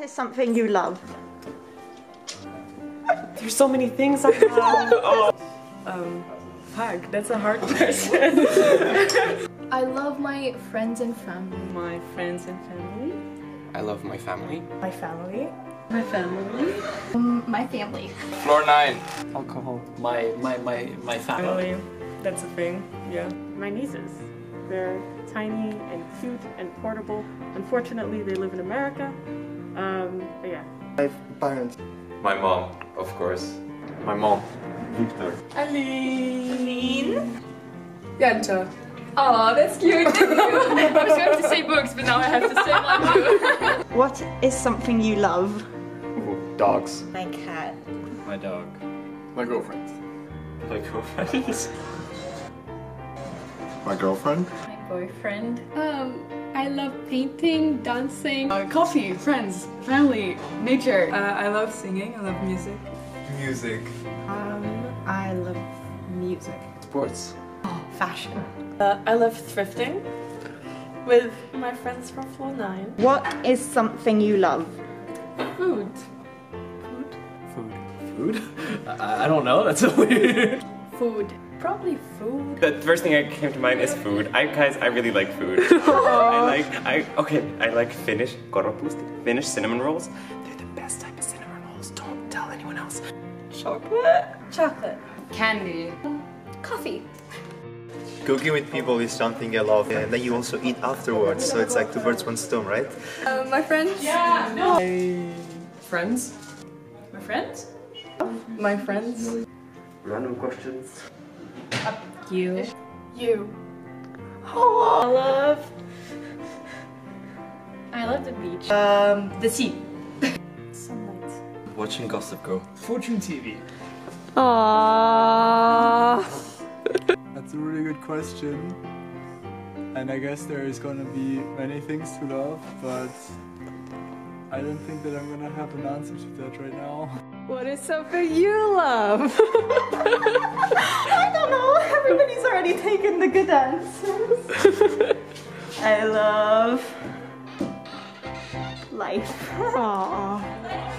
is something you love? There's so many things I love. um, fuck, that's a hard question. I love my friends and family. my friends and family. I love my family. My family. My family. Mm, my family. Floor 9. Alcohol. My my my my family. Family. That's a thing. Yeah. My nieces. They're tiny and cute and portable. Unfortunately, they live in America. Um, yeah. My parents. My mom, of course. My mom. Victor. Aline. Yanta. Oh, that's cute. Thank you. I was going to say books, but now I have to say one too. What is something you love? Dogs. My cat. My dog. My girlfriend. My girlfriend. My girlfriend. my boyfriend. Um, I love painting, dancing. Uh, coffee, friends, family, nature. Uh, I love singing, I love music. Music. Um, I love music. Sports. Fashion. Uh, I love thrifting with my friends from floor 9. What is something you love? Food. Food. Food? I, I don't know. That's so weird. Food. Probably food. The first thing that came to mind is food. I guys, I really like food. I like, I okay, I like Finnish korvapuusti, Finnish cinnamon rolls. They're the best type of cinnamon rolls. Don't tell anyone else. Chocolate. Chocolate. Candy. Coffee. Cooking with people is something I love, and then you also eat afterwards, so it's like two birds, one stone, right? Uh, my friends. Yeah, no! My friends. My friends? My friends. Random questions. You. You. Oh, I love. I love the beach. Um, The sea. sunlight. Watching Gossip Girl. Fortune TV. Aww. That's a really good question. And I guess there is gonna be many things to love, but I don't think that I'm gonna have an answer to that right now. What is something you love? I don't know. Already taken the good answers. I love life. Aww.